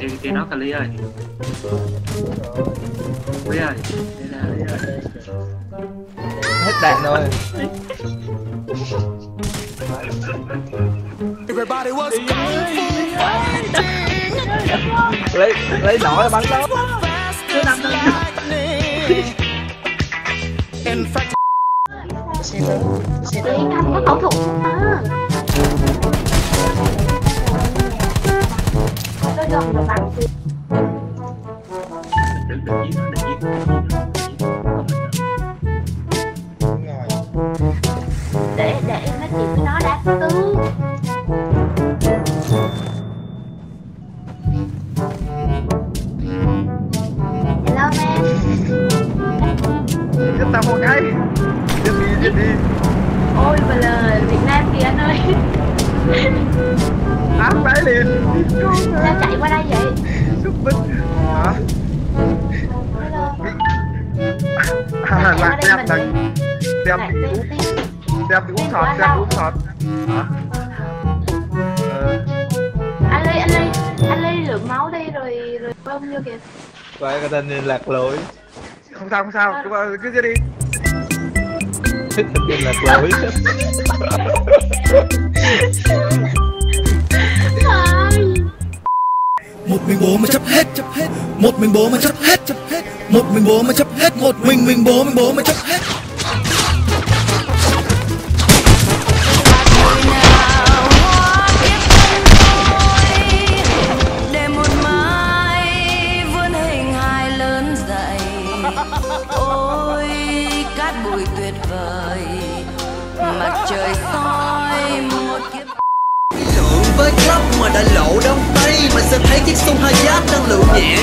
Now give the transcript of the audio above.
thì thì nó Cali ơi. Lý ơi. Hết đạn rồi. Lấy lấy nỏ bắn đó Đi không có phẫu thuật à. Bằng để để em nói chuyện với nó đã. Tư hello em giết tao một cái. Giết đi giết đi? Ôi mà là việt nam kìa anh ơi bích. Hả? À, mình đem lại bị tiếp uống đem bị uống sọt đem bị uống sọt hả? Ờ. Anh ly anh ly anh ly lượng máu đi rồi rồi bơm vô kìa. Vậy người ta nên lạc lối. Không sao không sao. Cứ cứ giết đi. Nên lạc lối mình bố mà chấp hết. Chấp hết một mình bố mà chấp hết. Chấp hết một mình bố mà chấp hết. Một mình mình bố mình bố mà chấp hết. Để một mai vươn hình hài lớn dậy ôi, cát bụi tuyệt vời, mặt trời soi một kiếp chiếc sung hai giáp năng lượng nhẹ